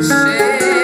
Say.